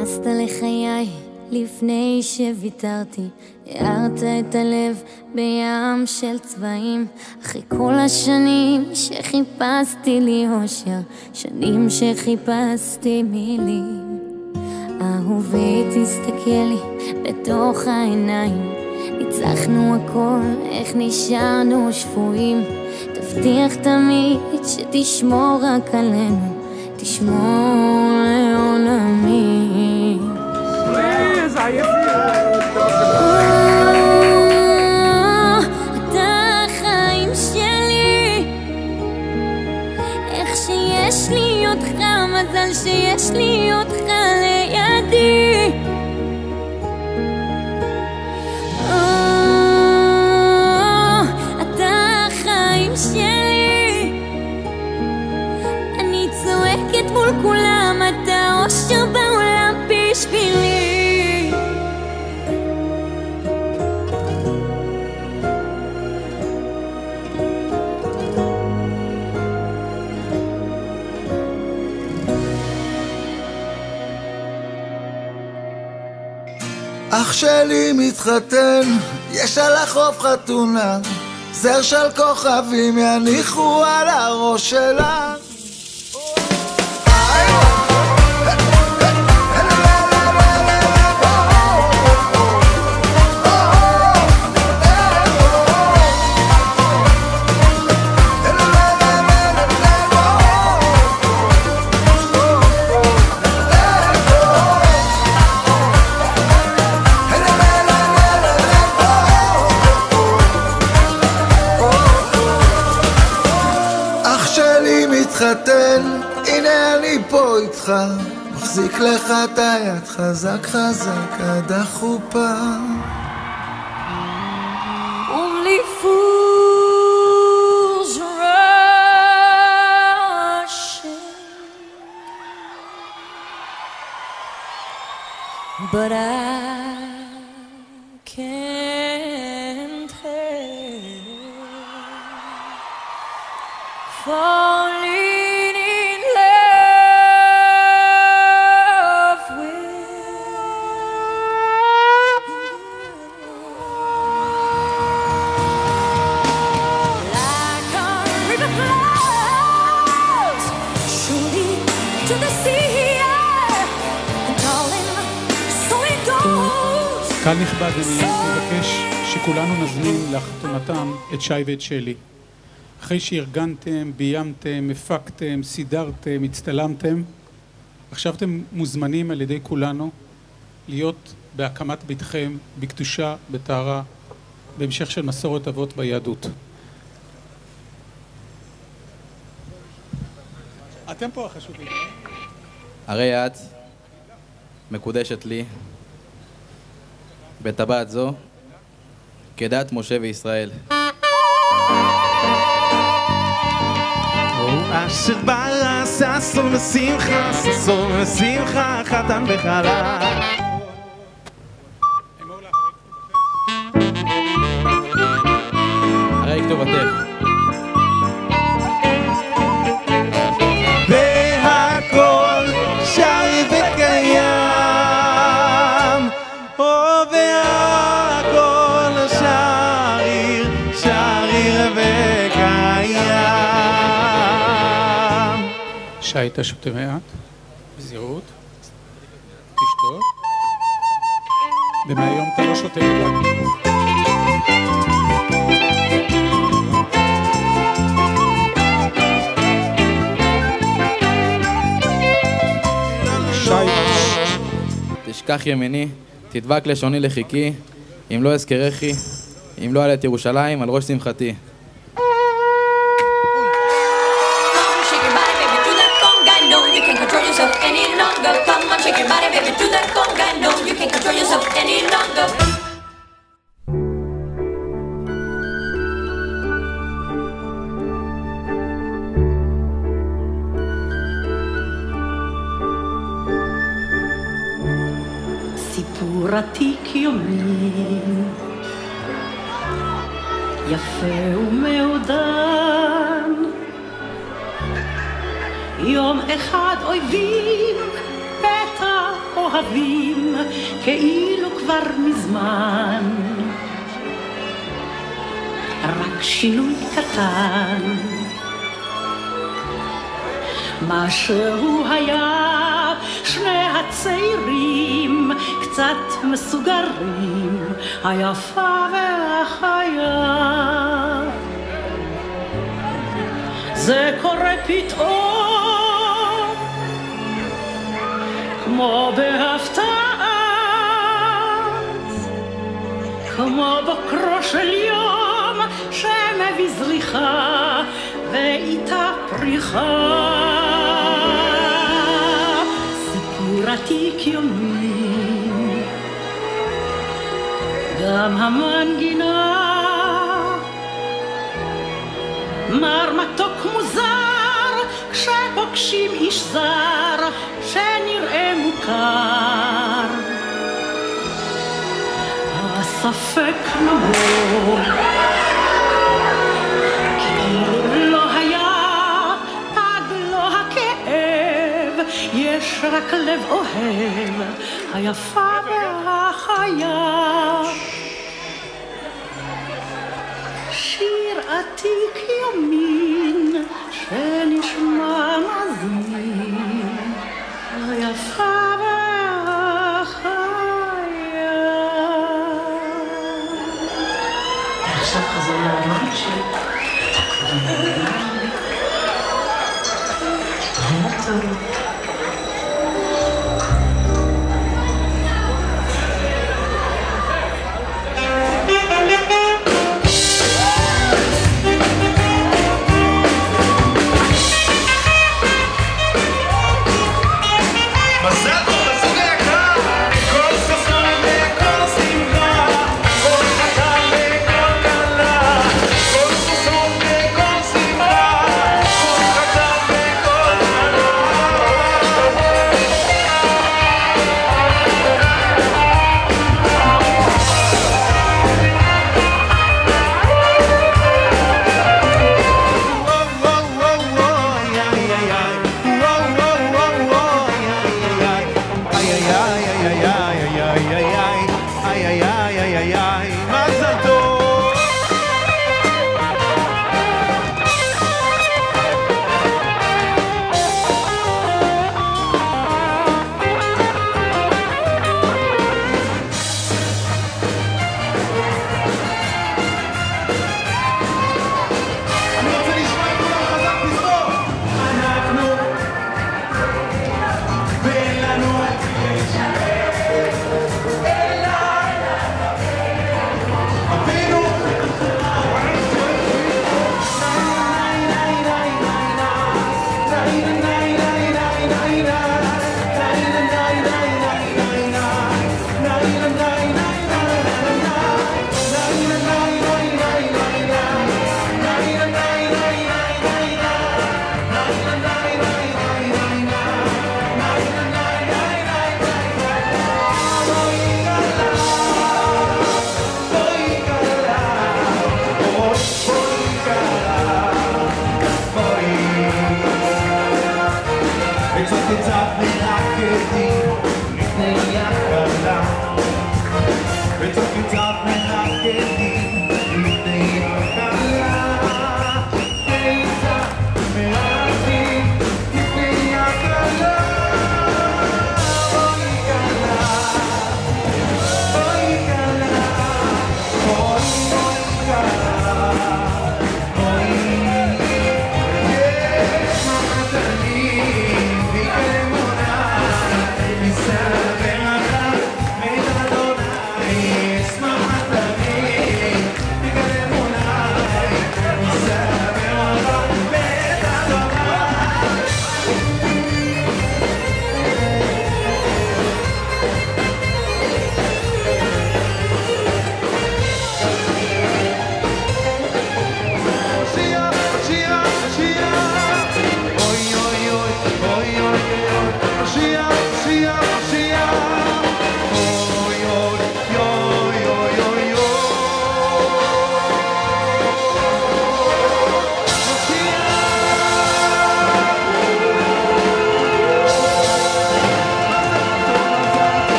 נכנסת לחיי לפני שוויתרתי, הארת את הלב בים של צבעים, אחרי כל השנים שחיפשתי לי אושר, שנים שחיפשתי מילים. אהובי, תסתכל לי בתוך העיניים, ניצחנו הכל, איך נשארנו שפויים. תבטיח תמיד שתשמור רק עלינו, תשמור לעולמי. seriously שלי מתחתן, יש על החוף חתונה, זר של כוכבים יניחו על הראש שלה. מחזיק לך את היד חזק חזק עד החופה. Only fools rush in. But I can't help falling קהל נכבד, אני מבקש שכולנו נזמין לחתונתם את שי ואת שלי. אחרי שארגנתם, ביימתם, הפקתם, סידרתם, הצטלמתם, עכשיו אתם מוזמנים על ידי כולנו להיות בהקמת ביתכם, בקדושה, בטהרה, בהמשך של מסורת אבות ביהדות. אתם פה החשובים. הרי את מקודשת לי בטבעת זו כדת משה וישראל. אשר ברא ששון ושמחה, ששון ושמחה, חתן וחלה. אתה שותה מעט, בזהירות, תשתות, ומהיום אתה לא שותה לבד. תשכח ימיני, תדבק לשוני לחיקי, אם לא אזכרכי, אם לא אעלה ירושלים על ראש שמחתי. קטן. מה שהוא היה, שני הצעירים קצת מסוגרים, היפה והחיה. זה קורה פתאום, כמו בהפתעה, כמו בקרו של יום שמביא זריחה ואיתה פריחה. סיפור עתיק יומי, גם המנגינה מר מתוק מוזר, כשפוגשים איש זר, שנראה מוכר. הספק נמוך, יש רק לב אוהב, היפה והחיה. שיר עתיק יומין שנשמע מזמין היפה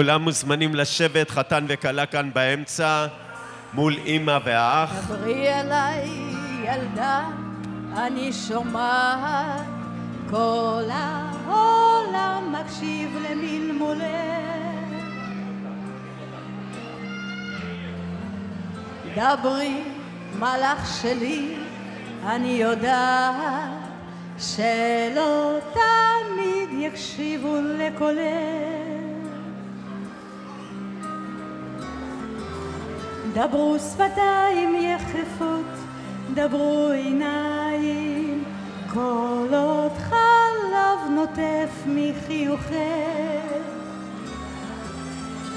כולם מוזמנים לשבת, חתן וכלה כאן באמצע, מול אימא והאח. דברי אליי, ילדה, אני שומעת, כל העולם מקשיב למלמולך. דברי, מלאך שלי, אני יודעת שלא תמיד יקשיבו לקולך. דברו שפתיים יחפות, דברו עיניים, כל עוד חלב נוטף מחיוכך.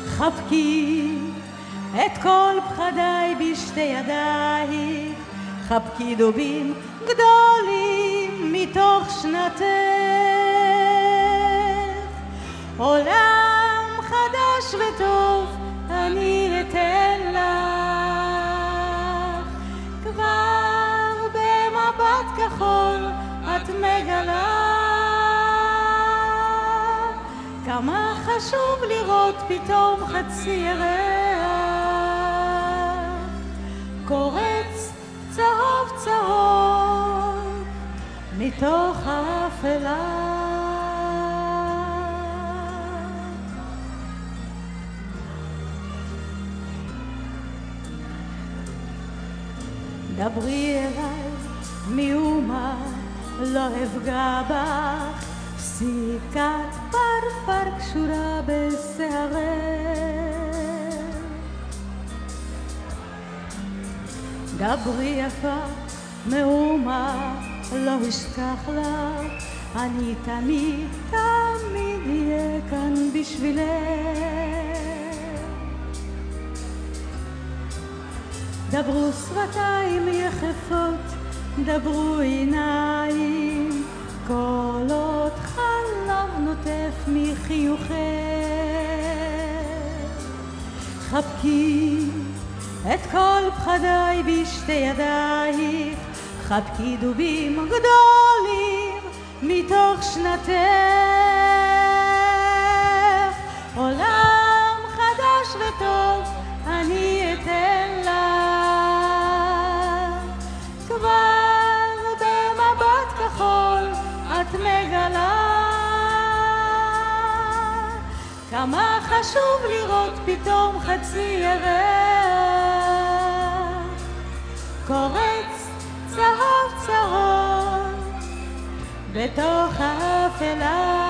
חבקי את כל פחדיי בשתי ידייך, חבקי דובים גדולים מתוך שנתך. עולם חדש וטוב אני אתן במבט כחול את מגלה. כמה חשוב לראות פתאום חצי ירח. קורץ צהוב צהוב מתוך האפלה אפגע בך פרפר קשורה בשערך. דברי יפה מאומה לא אשכח לך אני תמיד תמיד אהיה כאן בשבילך. דברו שפתיים יחפות, דברו עיניים, כל עוד חלב נוטף מחיוכך. חבקי את כל פחדיי בשתי ידייך, חבקי דובים גדולים מתוך שנתך. עולם כמה חשוב לראות פתאום חצי ירח קורץ צהוב צהוב בתוך האפלה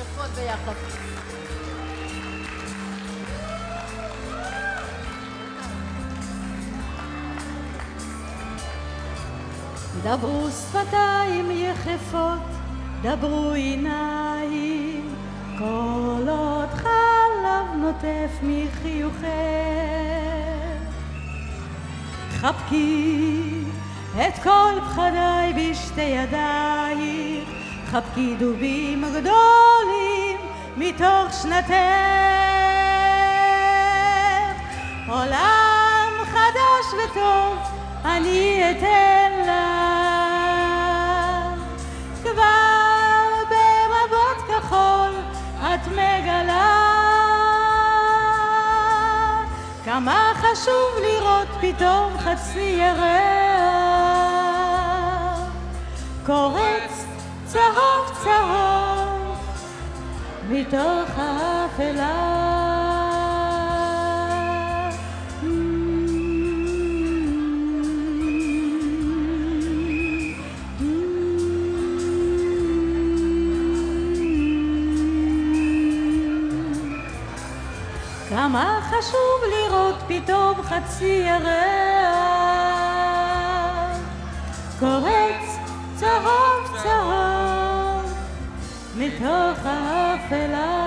יפות ביחד. דברו שפתיים יחפות, דברו עיניים, כל עוד חלב נוטף מחיוכך. חבקי את כל פחדיי בשתי ידייך, חבקי דובים גדולים מתוך שנתך. עולם חדש וטוב אני אתן מגלה כמה חשוב לראות פתאום חצי ירח. קורץ צהוב צהוב מתוך האפלה כמה חשוב לראות פתאום חצי ירח. קורץ צהוב צהוב מתוך האפלה